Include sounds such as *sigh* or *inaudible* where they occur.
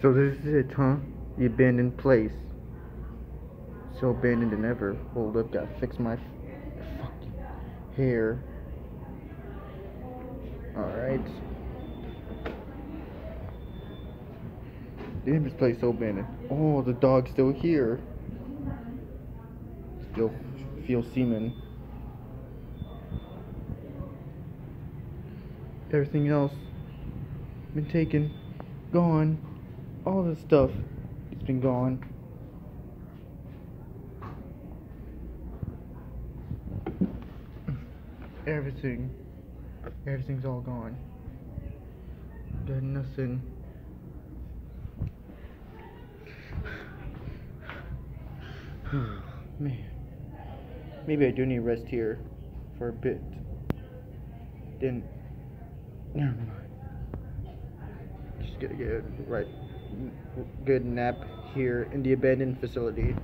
So this is it, huh? The abandoned place. So abandoned than ever. Hold up, gotta fix my fucking hair. Alright. Damn, this place so abandoned. Oh, the dog's still here. Still feel semen. Everything else been taken, gone. All this stuff, it's been gone. Everything, everything's all gone. Got nothing. *sighs* Man, maybe I do need rest here for a bit. Then, never mind. Just gonna get a right, good nap here in the abandoned facility.